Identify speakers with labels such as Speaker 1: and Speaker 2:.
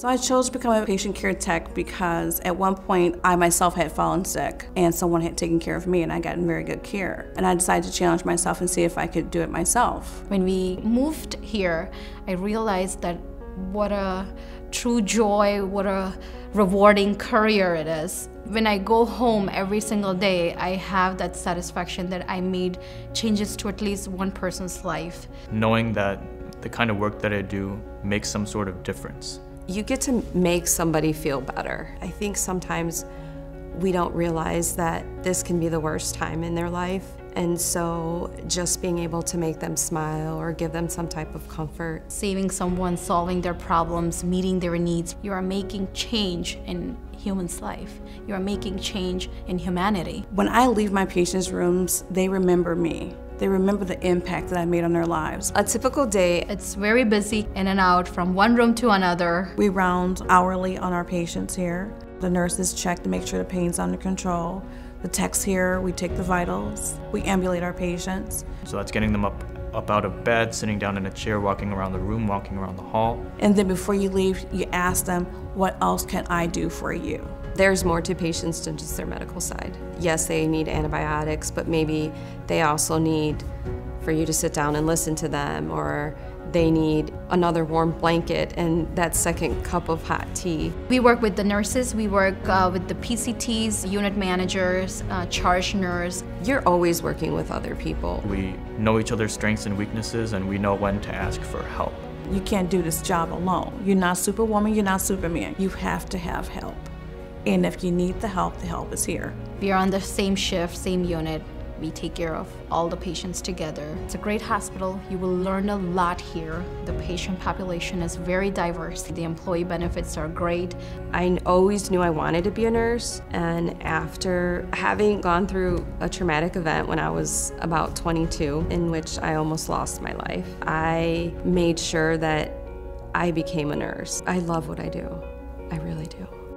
Speaker 1: So I chose to become a patient care tech because at one point I myself had fallen sick and someone had taken care of me and I got in very good care. And I decided to challenge myself and see if I could do it myself.
Speaker 2: When we moved here, I realized that what a true joy, what a rewarding career it is. When I go home every single day, I have that satisfaction that I made changes to at least one person's life.
Speaker 3: Knowing that the kind of work that I do makes some sort of difference.
Speaker 4: You get to make somebody feel better. I think sometimes we don't realize that this can be the worst time in their life. And so just being able to make them smile or give them some type of comfort.
Speaker 2: Saving someone, solving their problems, meeting their needs, you are making change in human's life. You are making change in humanity.
Speaker 1: When I leave my patients' rooms, they remember me. They remember the impact that I made on their lives.
Speaker 4: A typical day,
Speaker 2: it's very busy in and out from one room to another.
Speaker 1: We round hourly on our patients here. The nurses check to make sure the pain's under control. The techs here, we take the vitals. We ambulate our patients.
Speaker 3: So that's getting them up up out of bed, sitting down in a chair, walking around the room, walking around the hall.
Speaker 1: And then before you leave, you ask them, what else can I do for you?
Speaker 4: There's more to patients than just their medical side. Yes, they need antibiotics, but maybe they also need for you to sit down and listen to them or they need another warm blanket and that second cup of hot tea.
Speaker 2: We work with the nurses, we work uh, with the PCTs, unit managers, uh, charge nurse.
Speaker 4: You're always working with other people.
Speaker 3: We know each other's strengths and weaknesses and we know when to ask for help.
Speaker 1: You can't do this job alone. You're not Superwoman, you're not Superman. You have to have help. And if you need the help, the help is here.
Speaker 2: We are on the same shift, same unit. We take care of all the patients together. It's a great hospital. You will learn a lot here. The patient population is very diverse. The employee benefits are great.
Speaker 4: I always knew I wanted to be a nurse, and after having gone through a traumatic event when I was about 22, in which I almost lost my life, I made sure that I became a nurse. I love what I do. I really do.